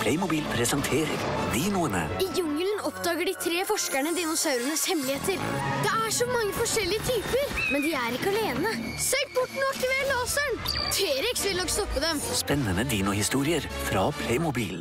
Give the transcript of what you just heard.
Playmobil presenterer Dinoene. I jungelen oppdager de tre forskerne dinosaurenes hemmeligheter. Det er så mange forskjellige typer, men de er ikke alene. Søk porten og aktiver laseren! T-rex vil nok stoppe dem. Spennende dinohistorier fra Playmobil.